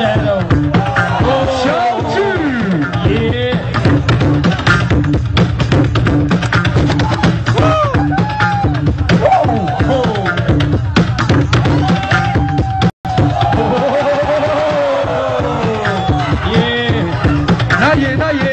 shadow. Oh, yeah. Yeah, yeah.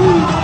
Woo!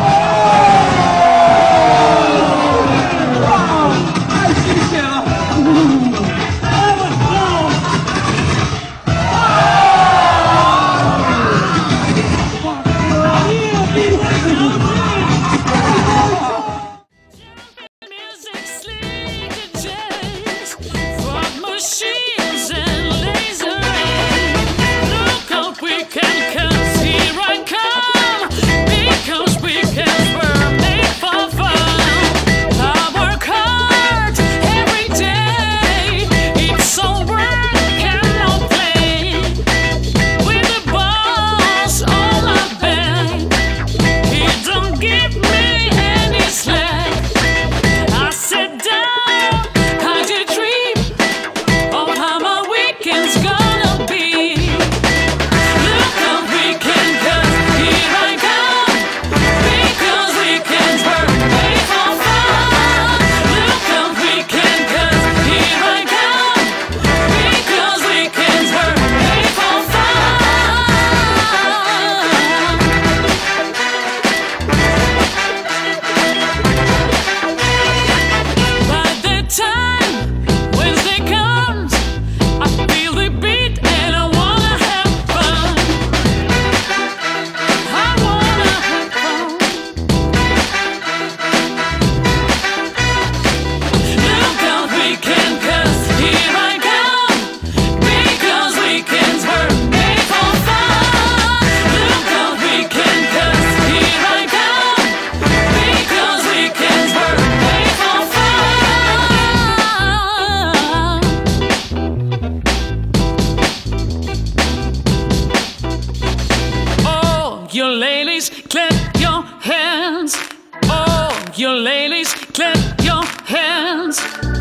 you ladies, clap your hands.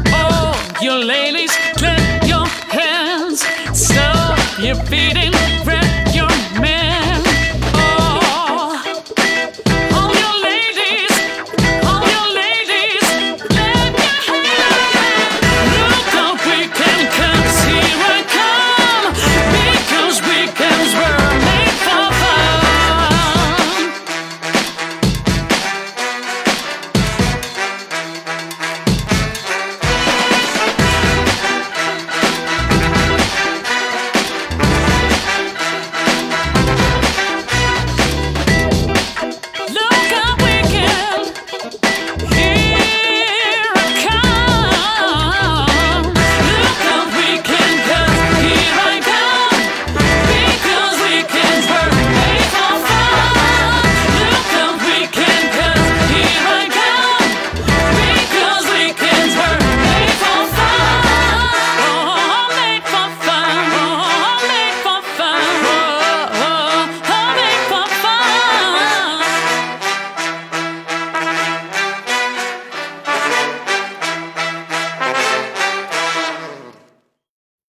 Oh, you ladies, clap your hands. Stop your beating.